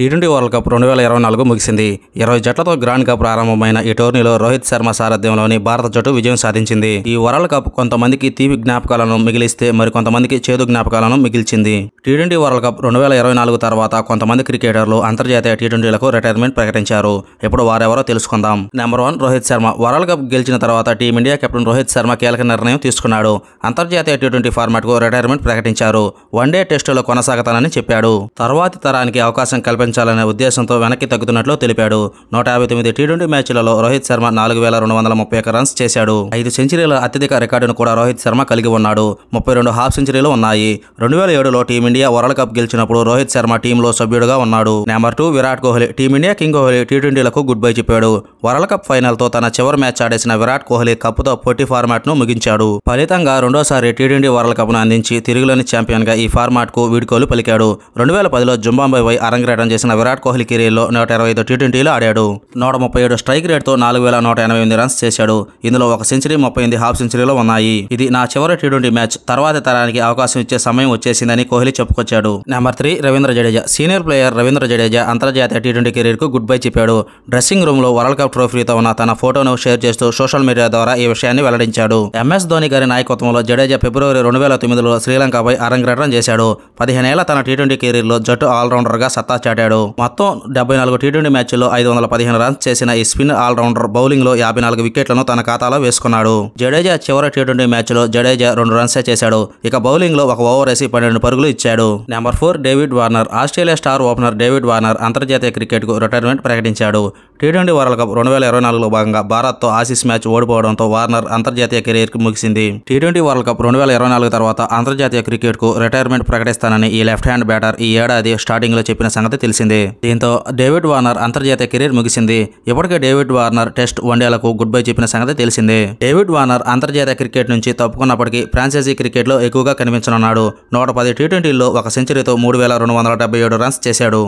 Tea twenty world cup రెండు వేల ఇరవై నాలుగు ముగిసింది. ఇరవై జట్లతో గ్రాండ్ కప్ ప్రారంభమైన ఈ టోర్నీలో రోహిత్ శర్మ సారథ్యంలోని భారత జట్టు విజయం సాధించింది. ఈ వరల్డ్ కప్ కొంతమందికి తీపి జ్ఞాపకాలను మిగిలిస్తే మరికొంతమందికి చేదు జ్ఞాపకాలను మిగిల్చింది. టీ ట్వంటీ వరల్డ్ కప్ రెండు వేల ఇరవై నాలుగు తర్వాత కొంతమంది క్రికెటర్లు అంతర్జాతీయ టీ ట్వంటీలకు రిటైర్మెంట్ ప్రకటించారు. ఇప్పుడు వారెవరో తెలుసుకుందాం. Number one Rohit Sharma world cup గెలిచిన తర్వాత టీమిండియా కెప్టెన్ రోహిత్ శర్మ కీలక నిర్ణయం తీసుకున్నాడు. అంతర్జాతీయ టీ ట్వంటీ ఫార్మాట్కు రిటైర్మెంట్ ప్రకటించారు. వన్డే టెస్టులో కొనసాగుతానని చెప్పాడు. తర్వాతి తరానికి అవకాశం కల్పించాలనే ఉద్దేశంతో వెనక్కి తగ్గుతున్నట్లు తెలిపాడు. నూట యాభై తొమ్మిది టీ ట్వంటీ మ్యాచ్లలో రోహిత్ శర్మ నాలుగు వేల రెండు వందల ముప్పై ఒక్క రన్స్ చేశాడు. ఐదు సెంచరీల అత్యధిక రికార్డును కూడా రోహిత్ శర్మ కలిగి ఉన్నాడు. ముప్పై రెండు హాఫ్ సెంచరీలు ఉన్నాయి. రెండు వేల ఏడులో టీమిండియా వరల్డ్ కప్ గెలిచినప్పుడు రోహిత్ శర్మ టీంలో సభ్యుడుగా ఉన్నాడు. Number two Virat Kohli team India king Kohli T ట్వంటీలకు good bye చెప్పాడు. వరల్డ్ కప్ ఫైనల్తో తన చివరి మ్యాచ్ ఆడేసిన విరాట్ కోహ్లీ కప్పుతో పోటీ ఫార్మాట్ను ముగించాడు. ఫలితంగా రెండోసారి టీ ట్వంటీ వరల్డ్ కప్ను అందించి తిరుగులేని ఛాంపియన్గా ఈ ఫార్మాట్కు వీడ్కోలు పలికాడు. రెండు వేల పదిలో జుంబాంబైపై అరంగేటం చేసిన విరాట్ కోహ్లీ కెరీర్లో నూట ఇరవై ఐదు టీ ట్వంటీలో ఆడాడు. నూట ముప్పై ఏడు స్ట్రైక్ రేట్తో నాలుగు వేల నూట ఎనభై ఎనిమిది రన్స్ చేశాడు. ఇందులో ఒక సెంచరీ ముప్పై ఎనిమిది హాఫ్ సెంచరీలో ఉన్నాయి. ఇది నా చివరి టీ ట్వంటీ మ్యాచ్. తర్వాత తరానికి అవకాశం ఇచ్చే సమయం వచ్చేసిందని కోహ్లీ చెప్పుకొచ్చాడు. Number three Ravindra Jadeja. Senior player Ravindra Jadeja అంతర్జాతీయ టీ ట్వంటీ కెరీర్కు గుడ్ బై చెప్పాడు. డ్రెస్సింగ్ రూమ్లో వరల్డ్ కప్ ట్రోఫీతో ఉన్న తన ఫోటోను షేర్ చేస్తూ సోషల్ మీడియా ద్వారా ఈ విషయాన్ని వెల్లడించాడు. ఎంఎస్ ధోని గారి నాయకత్వంలో జడేజా ఫిబ్రవరి రెండు వేల తొమ్మిదిలో శ్రీలంకపై అరంగేట్రం చేశాడు. పదిహేనేళ్ళ తన టీ ట్వంటీ కెరీర్లో జట్టు ఆల్రౌండర్గా సత్తా చాటాడు మొత్తం డెబ్బై నాలుగు టీ ట్వంటీ మ్యాచ్ల్లో ఐదు వందల పదిహేను రన్స్ చేసిన ఈ స్పిన్ ఆల్రౌండర్ బౌలింగ్లో యాభై నాలుగు వికెట్లను తన ఖాతాలో వేసుకున్నాడు. జడేజా చివరి టీ ట్వంటీ మ్యాచ్లో జడేజా రెండు రన్సే చేశాడు. ఇక బౌలింగ్లో ఒక ఓవర్ వేసి పన్నెండు పరుగులు ఇచ్చాడు. Number four David Warner Australia star opener David Warner అంతర్జాతీయ క్రికెట్కు రిటైర్మెంట్ ప్రకటించాడు. టీ ట్వంటీ వరల్డ్ కప్ రెండు వేల ఇరవై నాలుగులో భాగంగా భారత్తో ఆసీస్ మ్యాచ్ ఓడిపోవడంతో వార్నర్ అంతర్జాతీయ కెరీర్కి ముగిసింది. టీ ట్వంటీ వరల్డ్ కప్ రెండు వేల ఇరవై నాలుగు తర్వాత అంతర్జాతీయ క్రికెట్కు రిటైర్మెంట్ ప్రకటిస్తానని ఈ లెఫ్ట్ హ్యాండ్ బ్యాటర్ ఈ ఏడాది స్టార్టింగ్లో చెప్పిన సంగతి తెలిసిందే. దీంతో డేవిడ్ వార్నర్ అంతర్జాతీయ కెరీర్ ముగిసింది. ఇప్పటికే డేవిడ్ వార్నర్ టెస్ట్ వన్డేలకు గుడ్ బై చెప్పిన సంగతి తెలిసిందే. డేవిడ్ వార్నర్ అంతర్జాతీయ క్రికెట్ నుంచి తప్పుకున్నప్పటికీ ఫ్రాంచైజీ క్రికెట్లో ఎక్కువగా కనిపించనున్నాడు. నూట పది టీ ట్వంటీల్లో ఒక సెంచరీతో మూడు వేల రెండు వందల డెబ్బై ఏడు రన్స్ చేశాడు.